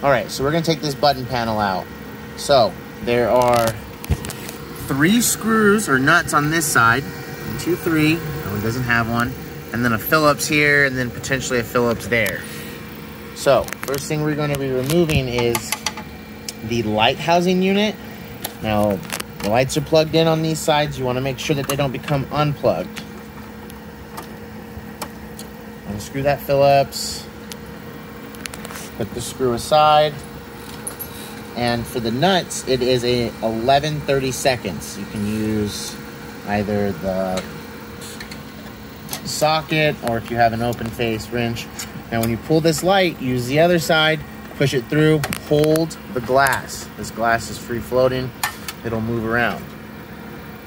All right, so we're gonna take this button panel out. So there are three screws or nuts on this side, one, two, three. No one doesn't have one. And then a Phillips here, and then potentially a Phillips there. So first thing we're gonna be removing is the light housing unit. Now, the lights are plugged in on these sides. You wanna make sure that they don't become unplugged. Unscrew that Phillips. Put the screw aside. And for the nuts, it is a 11 30 seconds. You can use either the socket or if you have an open face wrench. Now when you pull this light, use the other side, push it through, hold the glass. This glass is free floating, it'll move around.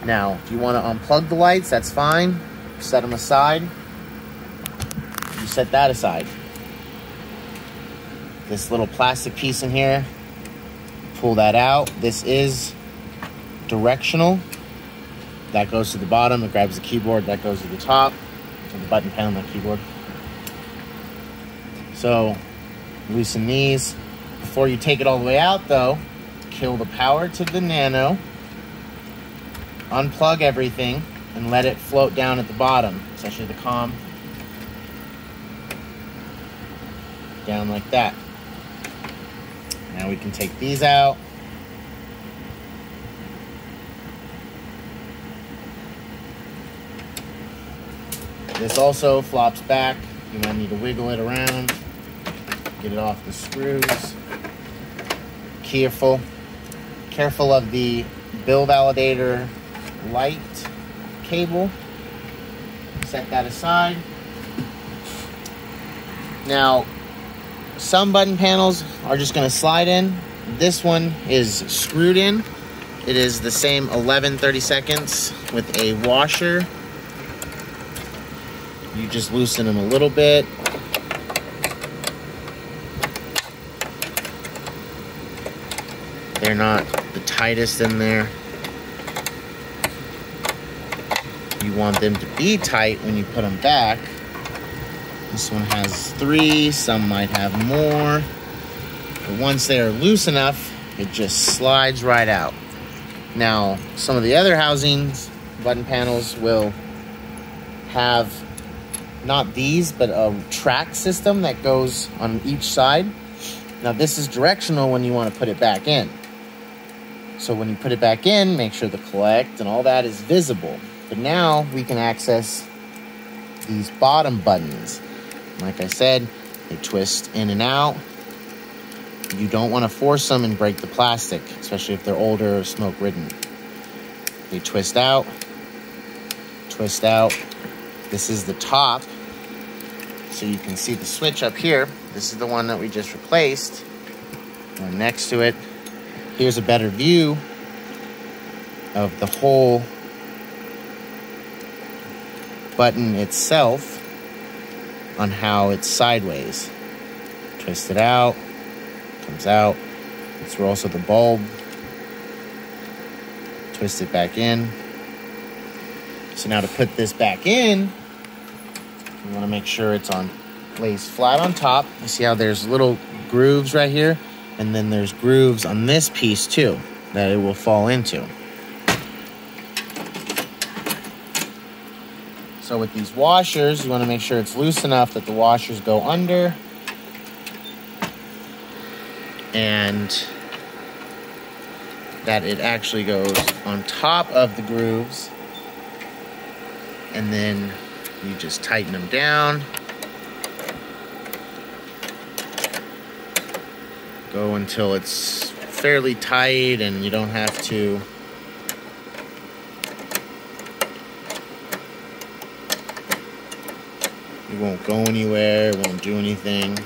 Now, if you want to unplug the lights, that's fine. Set them aside. You set that aside. This little plastic piece in here, pull that out. This is directional. That goes to the bottom, it grabs the keyboard, that goes to the top, and the button panel on the keyboard. So, loosen these. Before you take it all the way out though, kill the power to the Nano, unplug everything, and let it float down at the bottom, especially the COM. Down like that. Now we can take these out. This also flops back. You might need to wiggle it around, get it off the screws. Careful, careful of the bill validator light cable. Set that aside. Now, some button panels are just going to slide in. This one is screwed in. It is the same 11 30 seconds with a washer. You just loosen them a little bit. They're not the tightest in there. You want them to be tight when you put them back. This one has three, some might have more. But once they are loose enough, it just slides right out. Now, some of the other housings, button panels will have not these, but a track system that goes on each side. Now, this is directional when you want to put it back in. So, when you put it back in, make sure the collect and all that is visible. But now we can access these bottom buttons. Like I said, they twist in and out. You don't want to force them and break the plastic, especially if they're older or smoke ridden. They twist out, twist out. This is the top. So you can see the switch up here. This is the one that we just replaced. Next to it, here's a better view of the whole button itself on how it's sideways. Twist it out, comes out. It's also the bulb. Twist it back in. So now to put this back in, you want to make sure it's on lays flat on top. You see how there's little grooves right here, and then there's grooves on this piece too that it will fall into. So with these washers, you want to make sure it's loose enough that the washers go under. And that it actually goes on top of the grooves. And then you just tighten them down. Go until it's fairly tight and you don't have to it won't go anywhere it won't do anything.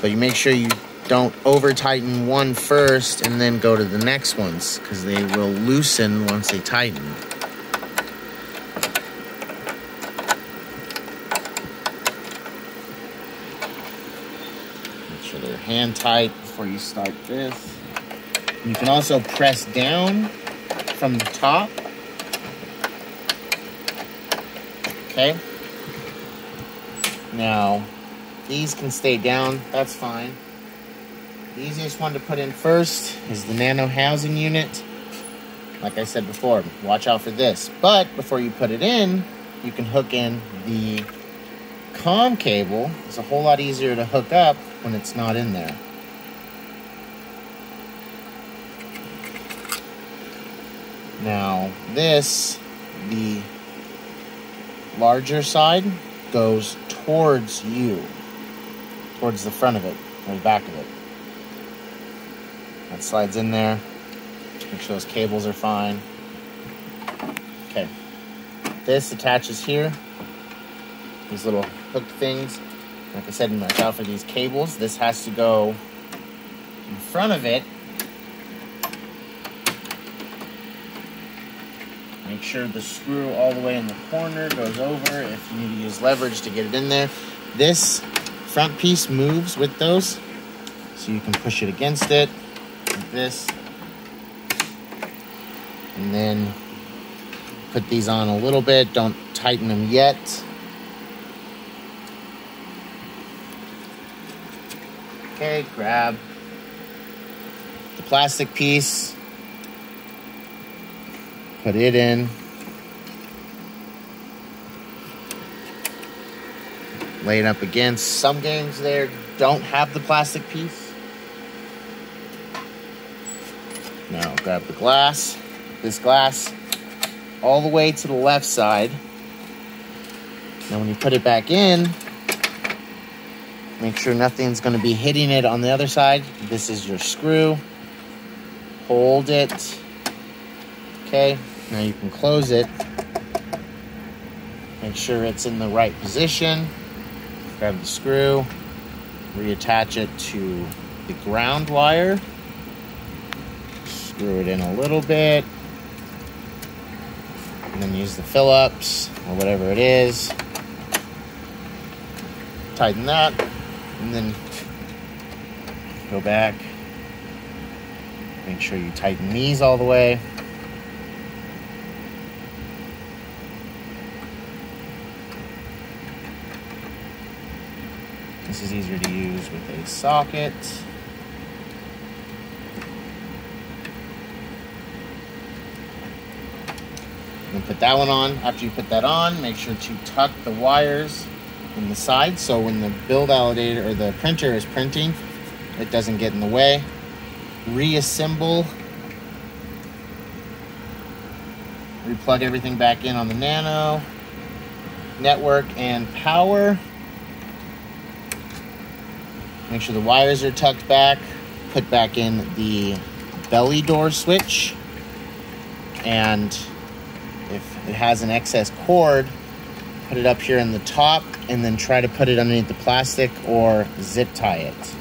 But you make sure you don't over tighten one first and then go to the next ones because they will loosen once they tighten. Make sure they're hand tight before you start this. You can also press down from the top. Okay now these can stay down that's fine The easiest one to put in first is the nano housing unit. Like I said before, watch out for this. But before you put it in, you can hook in the COM cable. It's a whole lot easier to hook up when it's not in there. Now, this, the larger side, goes towards you, towards the front of it, or the back of it. That slides in there. Make sure those cables are fine. Okay. This attaches here. These little hook things. Like I said, watch out for these cables. This has to go in front of it Make sure the screw all the way in the corner goes over if you need to use leverage to get it in there. This front piece moves with those, so you can push it against it, like this. And then put these on a little bit, don't tighten them yet. Okay, grab the plastic piece, Put it in. Lay it up against. Some games there don't have the plastic piece. Now grab the glass, this glass, all the way to the left side. Now when you put it back in, make sure nothing's gonna be hitting it on the other side. This is your screw. Hold it. Okay, now you can close it. Make sure it's in the right position. Grab the screw, reattach it to the ground wire. Screw it in a little bit. And then use the Phillips or whatever it is. Tighten that. And then go back. Make sure you tighten these all the way. This is easier to use with a socket. And put that one on. After you put that on, make sure to tuck the wires in the side so when the bill validator or the printer is printing, it doesn't get in the way. Reassemble. Replug everything back in on the Nano. Network and power. Make sure the wires are tucked back. Put back in the belly door switch. And if it has an excess cord, put it up here in the top and then try to put it underneath the plastic or zip tie it.